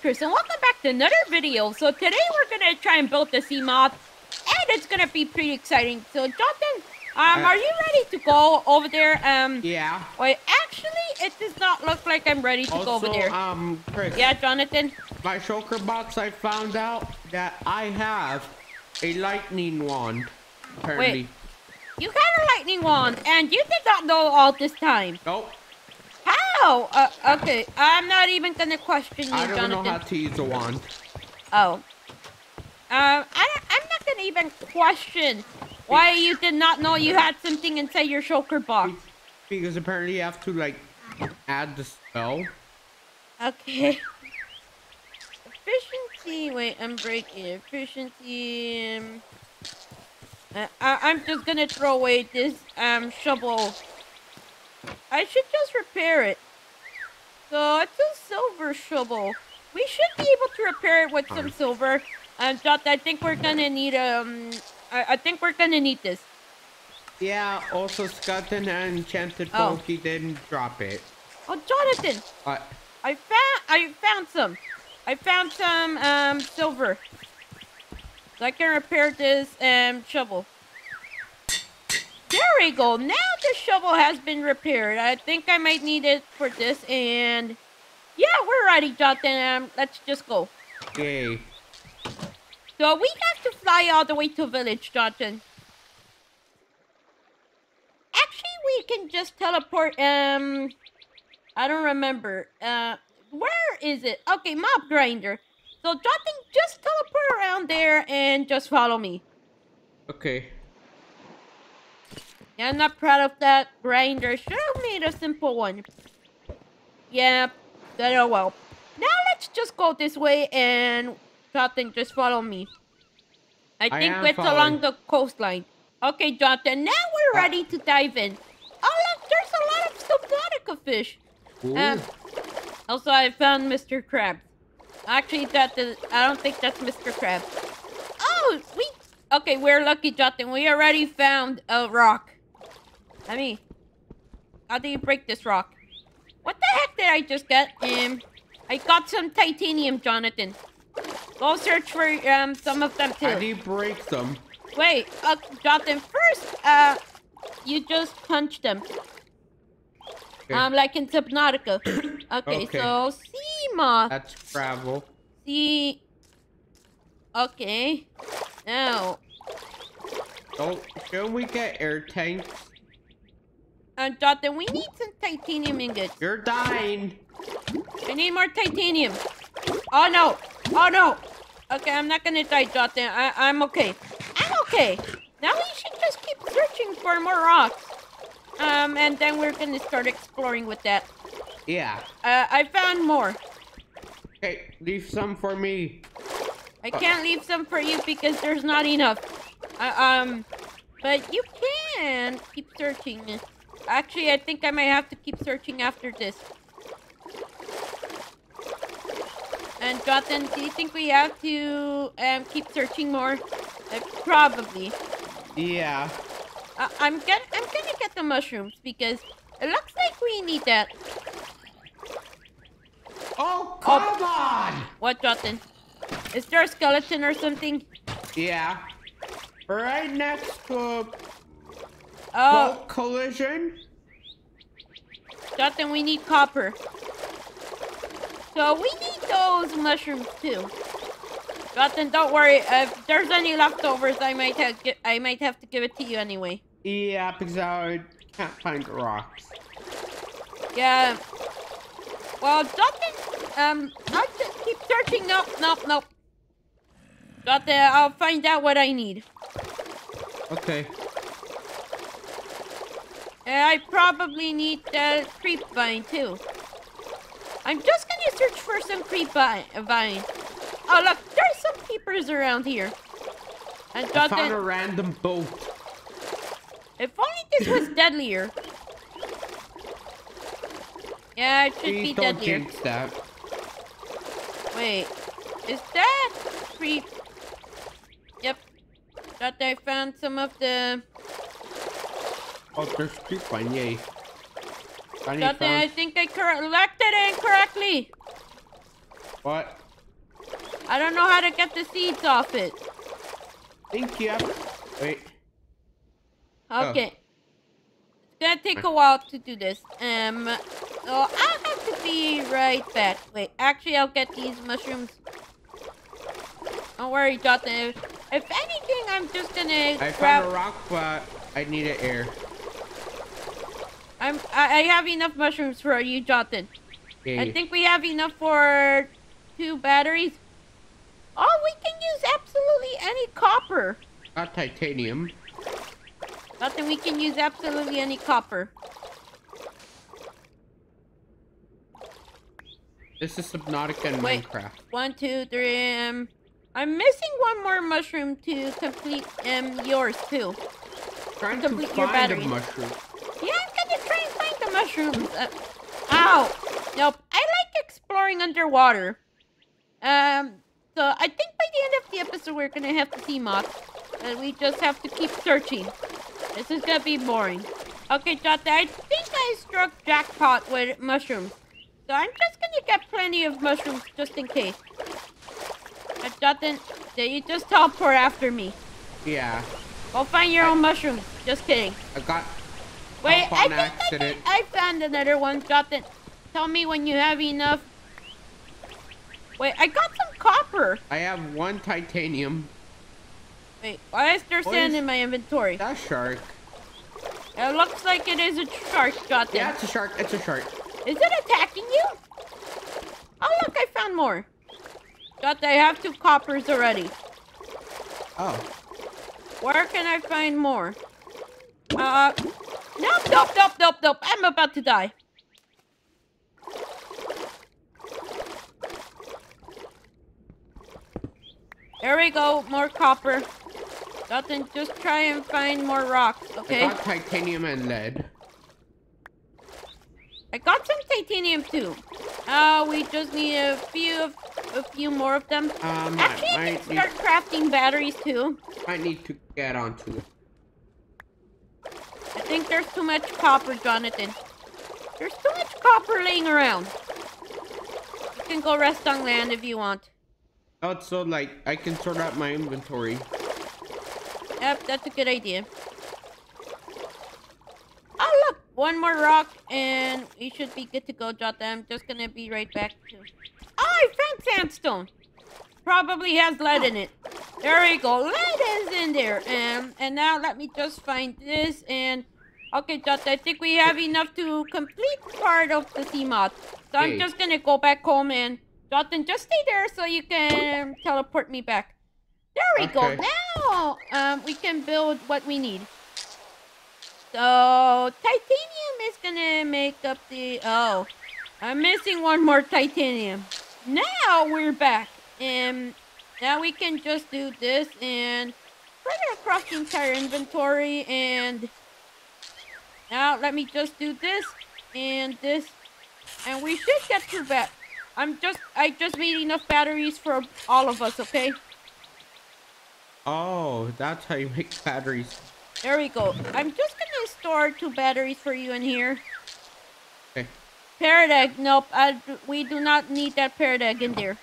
Chris, and welcome back to another video. So today we're gonna try and build the Seamoth, and it's gonna be pretty exciting. So Jonathan, um, Uh, are you ready to go over there? Um, Yeah. wait, actually, it does not look like I'm ready to go over Also, there. um, Chris, yeah, Jonathan. my shulker box, I found out that I have a lightning wand. Apparently. Wait, You got a lightning wand, and you did not know all this time. Nope. How? Uh, okay, I'm not even gonna question you, I don't Jonathan. know how to use a wand. Oh. Um, I, I'm not gonna even question why you did not know you had something inside your shulker box. Because apparently you have to, like, add the spell. Okay. Efficiency. Wait, I'm breaking efficiency. Um, uh, I, I'm just gonna throw away this um shovel. I should just repair it. So it's a silver shovel. We should be able to repair it with some silver. And Jot, I think we're gonna need um. I, I think we're gonna need this. Yeah, also Scott and Enchanted Oh. Didn't drop it. Oh, Jonathan, But I found I found some. I found some um silver. So I can repair this um shovel. There we go. Now the shovel has been repaired. I think I might need it for this and yeah, we're ready, Jonathan. Um, let's just go. yay. So we have to fly all the way to village, Jonathan. Actually, we can just teleport. Um, I don't remember. Uh, where is it? Okay, mob grinder. So Jonathan, just teleport around there and just follow me. Okay. Yeah, I'm not proud of that grinder. Should have made a simple one. Yeah, that oh well. Now let's just go this way and Jonathan, just follow me. I I think it's along the coastline. Okay, Jonathan, now we're Uh. ready to dive in. Oh look, there's a lot of Subnautica fish. Um, also, I found Mr. Crab. Actually, that is, I don't think that's Mr. Crab. Oh, we. Okay, we're lucky, Jonathan. We already found a rock. I mean, how do you break this rock? What the heck did I just get? Um, I got some titanium, Jonathan. Go search for um some of them too. How do you break them? Wait, uh, Jonathan. First, uh, you just punch them. Okay. Um, like in Subnautica. Okay, Okay. so Seamoth. That's travel. Sea. Okay. Now, Oh, can we get air tanks? Uh, Jonathan, we need some titanium ingots. You're dying. I need more titanium. Oh no! Oh no! Okay, I'm not gonna die, Jonathan. I I'm okay. I'm okay. Now we should just keep searching for more rocks. Um, and then we're gonna start exploring with that. Yeah. Uh, I found more. Okay, leave some for me. I can't leave some for you because there's not enough. Uh, um, but you can keep searching. Actually, I think I might have to keep searching after this. And Jonathan, do you think we have to um, keep searching more? Uh, probably. Yeah. Uh, I'm get I'm gonna get the mushrooms because it looks like we need that. Oh, come on! What, Jonathan? Is there a skeleton or something? Yeah. Right next to Oh, boat collision. Jonathan, we need copper. So we need those mushrooms too. Jonathan, don't worry. If there's any leftovers, I might have I might have to give it to you anyway. Yeah, because I can't find the rocks. Yeah. Well, Jonathan, um, I'll just keep searching. Nope, nope, nope. Jonathan, I'll find out what I need. Okay. Uh, I probably need the creep vine too. I'm just gonna search for some creep vine. Oh look, there's some creepers around here. And I found a random boat. if only this was deadlier. Yeah, it should be don't deadlier. jinx that. Wait, is that creep? Yep. thought I found some of the. Oh, vine, yay. I need Jonathan, I think I collected it incorrectly. What? I don't know how to get the seeds off it. Think you. Wait. Oh. Okay. It's gonna take a while to do this. Um, so I'll have to be right back. Wait, actually, I'll get these mushrooms. Don't worry, Jonathan. If, if anything, I'm just gonna I grab... found a rock, but I need an air. I'm. I, I have enough mushrooms for you, Jonathan. Okay. I think we have enough for two batteries. Oh, we can use absolutely any copper. Not titanium. Nothing. We can use absolutely any copper. This is Subnautica and Wait. Minecraft. One, two, three. Um, I'm missing one more mushroom to complete um yours too. Trying to complete your find a mushroom. Yeah, I'm gonna try and find the mushrooms. Uh, ow! Nope. I like exploring underwater. Um, so I think by the end of the episode we're gonna have to see moths. And we just have to keep searching. This is gonna be boring. Okay, Jota, I think I struck jackpot with mushrooms. So I'm just gonna get plenty of mushrooms just in case. Uh, Jota, did you just teleport after me? Yeah. Go find your own mushrooms. Just kidding. I got Wait, I think accident. think I found another one. Jonathan, tell me when you have enough. Wait, I got some copper. I have one titanium. Wait, why is there What sand is- in my inventory? That shark. It looks like it is a shark, Jonathan. Yeah, it's a shark. It's a shark. Is it attacking you? Oh, look, I found more. Jonathan, I have two coppers already. Oh. Where can I find more? Uh, nope, nope, nope, nope, nope. I'm about to die. There we go, more copper. Nothing, just try and find more rocks, okay? I got titanium and lead. I got some titanium too. Uh, we just need a few of a few more of them. Um, Actually, I can need, start crafting batteries too. I need to get onto it. I think there's too much copper, Jonathan. There's too much copper laying around. You can go rest on land if you want. Also, like, I can sort out my inventory. Yep, that's a good idea. Oh, look! One more rock, and we should be good to go, Jota. I'm just gonna be right back. To... Oh, I found sandstone! Probably has lead in it. There we go. Lead is in there. Um, and now let me just find this, and... Okay, Jota, I think we have enough to complete part of the Seamoth. So I'm just gonna go back home, and... Jota, just stay there so you can teleport me back. There we go. Now, um, we can build what we need. So, titanium is gonna make up the... Oh, I'm missing one more titanium. Now we're back. And now we can just do this and further across the entire inventory. And now let me just do this and this. And we should get through that. I'm just... I just made enough batteries for all of us, okay? Oh, that's how you make batteries. There we go. I'm just gonna store two batteries for you in here. Okay. Parrot egg. Nope. I we do not need that parrot egg in there.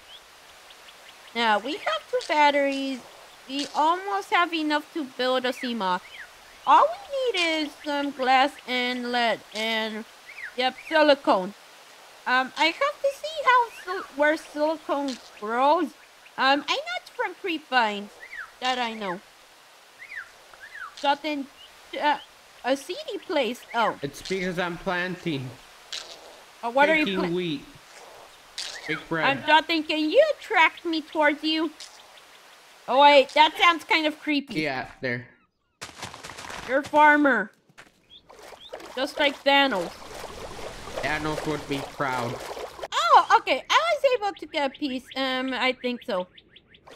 Now, we have two batteries. We almost have enough to build a Seamoth. All we need is some glass and lead and, yep, silicone. Um, I have to see how sil- where silicone grows. Um, I know it's from creep vines. That I know. Something, uh, a seedy place. Oh, It's because I'm planting. uh, what are you Baking pla- wheat. Big I'm bread. Jonathan, can you attract me towards you? Oh wait, that sounds kind of creepy. yeah, there. You're a farmer. Just like Thanos. Thanos would be proud. Oh, okay. I was able to get a piece. Um, I think so.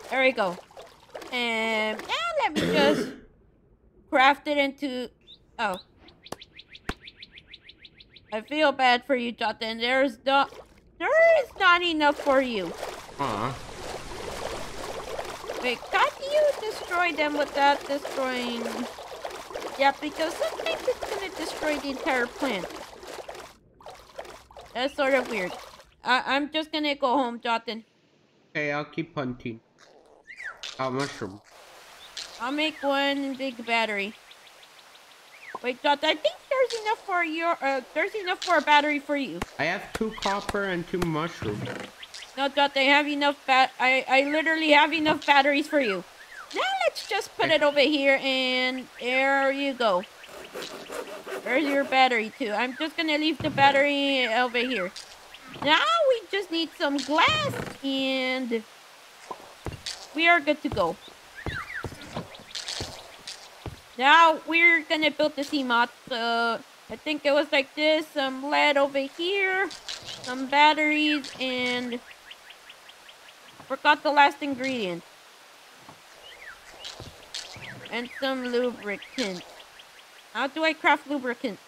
There we go. And now let me just craft it into. Oh. I feel bad for you, Jonathan. There's not. There is not enough for you. Aw. Wait, can't you destroy them without destroying... Yeah, because sometimes it's gonna destroy the entire plant. That's sort of weird. I I'm just gonna go home, Jonathan. Okay, I'll keep hunting. Oh, mushroom. I'll make one big battery. Wait, Dot, I think there's enough for your, uh, there's enough for a battery for you. I have two copper and two mushroom. No, Dot, I have enough bat, I, I literally have enough batteries for you. Let's just put it over here and there you go. There's your battery too. I'm just gonna leave the battery over here. Now we just need some glass and we are good to go. Now we're gonna build the Seamoth. So I think it was like this, some lead over here, some batteries, and forgot the last ingredient. And some lubricant. How do I craft lubricant?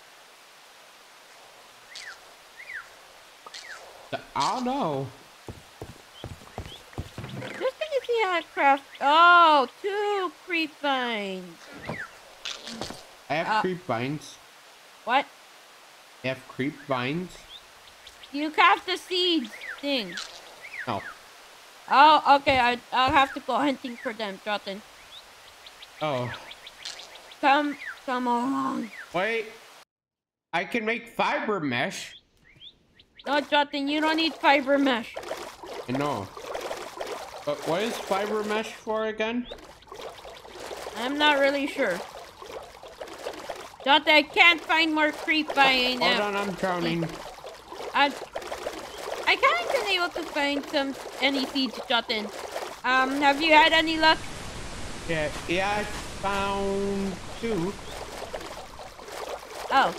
I don't know. Just gonna see how I craft. Oh, two creep vines. I have Uh, creep vines. What? I have creep vines. You craft the seeds thing. No. Oh, okay. I I'll have to go hunting for them, Jotin. Oh, Come, come along. wait. I can make fiber mesh. No, Jotin, you don't need fiber mesh. I know. But what is fiber mesh for again? I'm not really sure. Jotin, I can't find more creep vine. Hold on, I'm drowning. I I haven't been able to find some any seeds, Jotin. Um, have you had any luck? Yeah, yeah, I found two. Oh.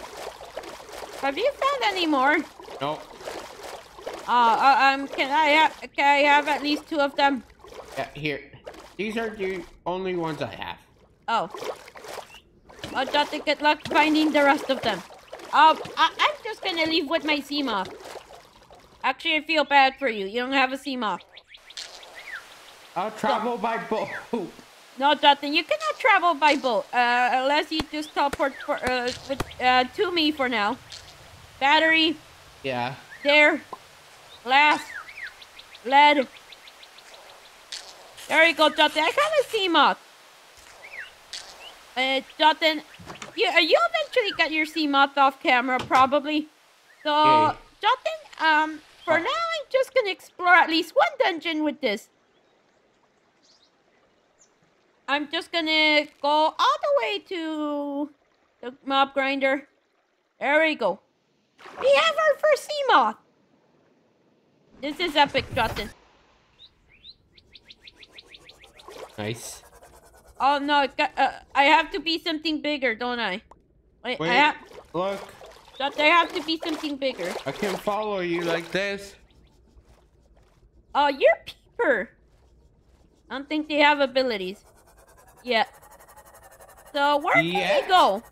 Have you found any more? No, Uh, uh, um, can I have, can I have at least two of them? yeah, here. These are the only ones I have. Oh. Just to good luck finding the rest of them. Um, I, I'm just gonna leave with my Seamoth. Actually, I feel bad for you. You don't have a Seamoth. I'll travel by boat. No, Justin, you cannot travel by boat. Uh, unless you just teleport for, uh, with, uh, to me for now. Battery, Yeah. there. Glass. Lead. There you go, Justin. I got a Seamoth. Uh, Justin, you, uh, you eventually got your Seamoth off camera, probably. So, Yeah. Justin, um, for Oh. now, I'm just gonna explore at least one dungeon with this. I'm just gonna go all the way to the mob grinder. There we go. We have our first Seamoth. This is epic, Justin. Nice. Oh no, it got, uh, I have to be something bigger, don't I? Wait, Wait, I have, look. Justin, I have to be something bigger. I can't follow you like this. Oh, you're Peeper. I don't think they have abilities. Yeah. So where can Yeah. they go?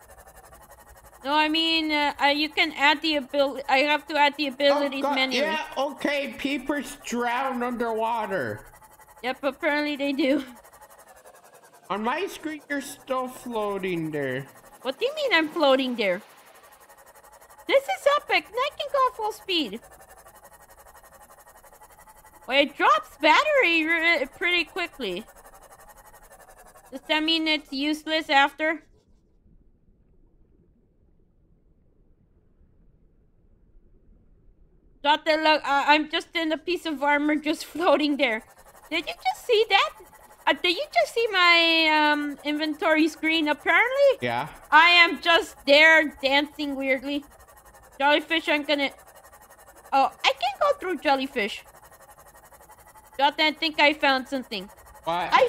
No, I mean, uh, uh, you can add the ability. I have to add the abilities Oh, God, manually. Yeah, okay. Peepers drown underwater. Yep, apparently they do. On my screen, you're still floating there. What do you mean I'm floating there? This is epic. I can go full speed. Well, it drops battery pretty quickly. Does that mean it's useless after? Doctor, look, uh, I'm just in a piece of armor just floating there. Did you just see that? Uh, did you just see my um, inventory screen? Apparently, Yeah. I am just there dancing weirdly. Jellyfish, I'm gonna. Oh, I can't go through jellyfish. Jonathan, I think I found something. What? I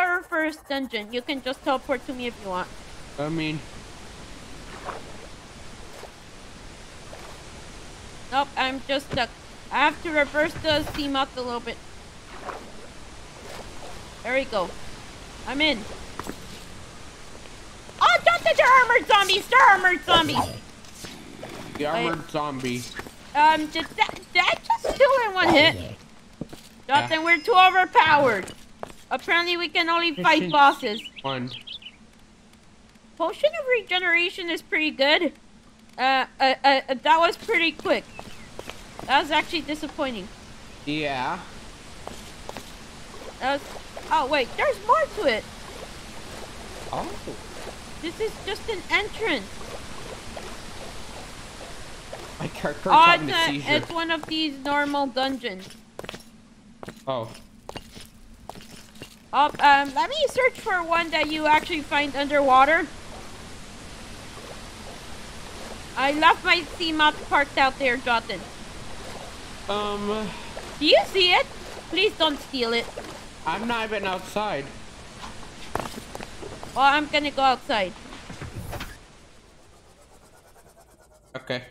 our first dungeon. You can just teleport to me if you want. I mean, Nope, I'm just stuck. I have to reverse the steam up a little bit. There we go. I'm in. Oh, Jonathan, they're armored zombies! They're armored zombies! the armored zombie. Um, did that, did I just kill in one hit? Jonathan, we're too overpowered. Apparently, we can only fight bosses. One. Potion of regeneration is pretty good. Uh, uh, uh, uh, that was pretty quick. That was actually disappointing. Yeah. Uh, oh, wait, there's more to it. Oh. This is just an entrance. My character's Oh, having a a, seizure. it's one of these normal dungeons. Oh. Oh, um, let me search for one that you actually find underwater. I left my Seamoth parked out there, Jotin. Um, Do you see it? Please don't steal it. I'm not even outside. Well, I'm gonna go outside. Okay.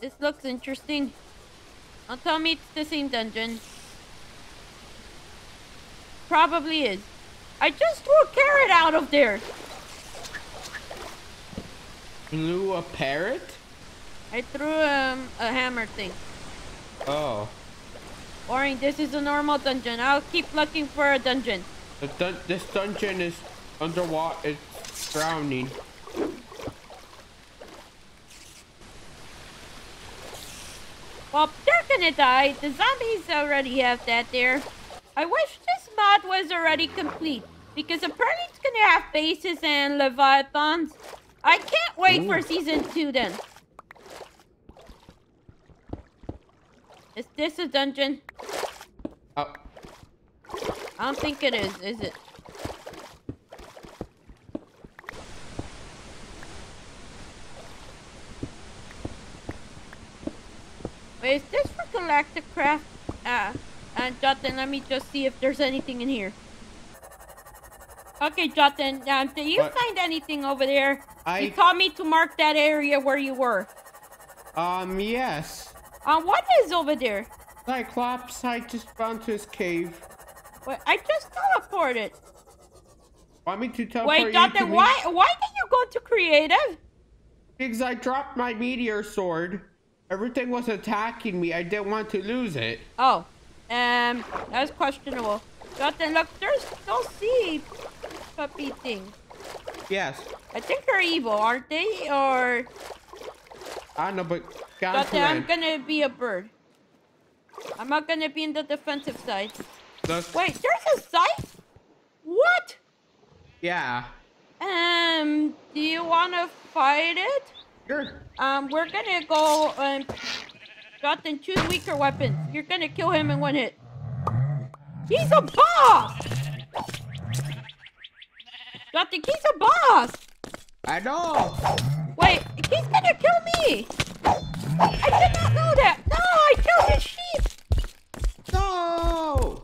This looks interesting. Don't tell me it's the same dungeon. Probably is. I just threw a carrot out of there. Blew a parrot? I threw um, a hammer thing. Oh. Boring, this is a normal dungeon. I'll keep looking for a dungeon. The dun this dungeon is underwater. It's drowning. Well, they're gonna die. The zombies already have that there. I wish this mod was already complete. Because apparently it's gonna have bases and leviathans. I can't wait for season two then. Is this a dungeon? Oh. I don't think it is, is it? Wait, is this for Galactic Craft? Ah, and Jotin, let me just see if there's anything in here. Okay, Jotin, um, did you What? find anything over there? I- You told me to mark that area where you were. Um, yes. Uh, what is over there? Cyclops, I just found to his cave. Wait, I just teleported. Want me to teleport Wait, Jotin, why, why did you go to creative? Because I dropped my meteor sword. Everything was attacking me. I didn't want to lose it. Oh, um, that's questionable. Jotin, look, there's no sea puppy thing. Yes. I think they're evil, aren't they? Or I don't know, but got to Jotin, I'm gonna be a bird. I'm not gonna be in the defensive side. Look, Wait, there's a scythe? What? yeah. Um, do you wanna fight it? Sure. Um, we're gonna go, um, Jotin, choose weaker weapons. You're gonna kill him in one hit. He's a boss! Jotin, he's a boss! I know. Wait, he's gonna kill me! I did not know that! No, I killed his sheep! No.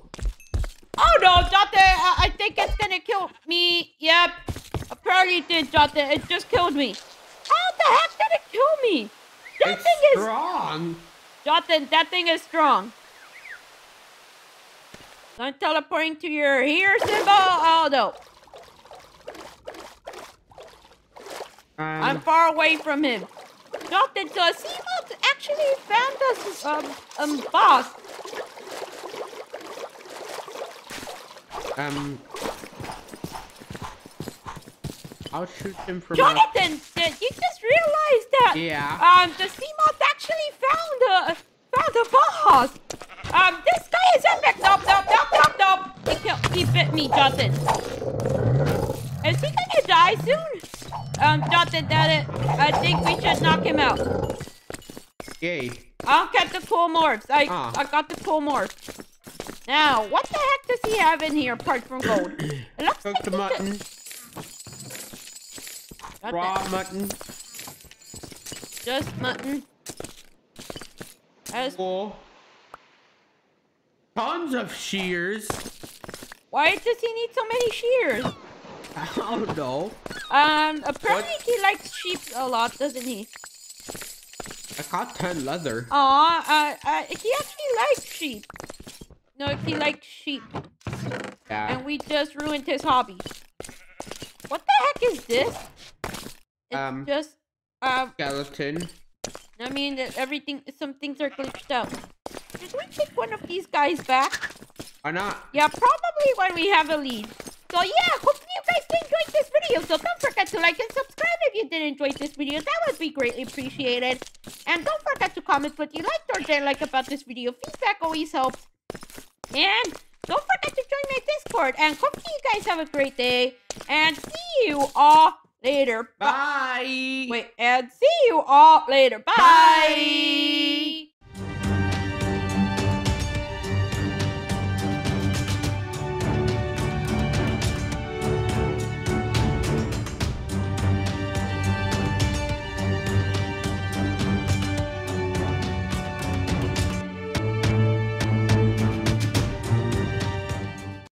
Oh no, Jotin, I, I think it's gonna kill me. Yep. Apparently it did, Jotin. It just killed me. How the heck did it kill me? That It's thing is strong. Jotin, that thing is strong. I'm teleporting to your here symbol. Oh no. I'm Um, far away from him. Jotin, the Seamoth actually found us um um boss. um. I'll shoot him from. Jonathan, did you just realize that? Yeah. Um, the Seamoth actually found a found a boss. Um, this guy is epic. Nope, nope, nope, nope, nope. He killed, he bit me, Jonathan. Is he gonna die soon? Um, Jonathan, that it. I think we should knock him out. Yay. I'll get the cool morphs. I Ah. I got the cool morphs. Now, what the heck does he have in here apart from gold? It looks Cook like the mutton. Raw mutton. Just mutton. As Wool. Tons of shears. Why does he need so many shears? I don't know. Um, apparently he likes sheep a lot, doesn't he? I got 10 leather. Aw, uh, uh, he actually likes sheep. No, he likes sheep, Yeah. and we just ruined his hobby. What the heck is this? It's Um. just, um, Skeleton. I mean, that everything, some things are glitched out. Did we take one of these guys back? Or not? Yeah, probably when we have a lead. So yeah, hopefully you guys enjoyed this video. So don't forget to like and subscribe if you did enjoy this video. That would be greatly appreciated. And don't forget to comment what you liked or didn't like about this video. Feedback always helps. And don't forget to join my Discord. And hope you guys have a great day. And see you all later. Bye. Wait, and see you all later. Bye. Bye.